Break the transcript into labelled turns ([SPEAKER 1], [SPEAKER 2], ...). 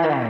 [SPEAKER 1] Oh.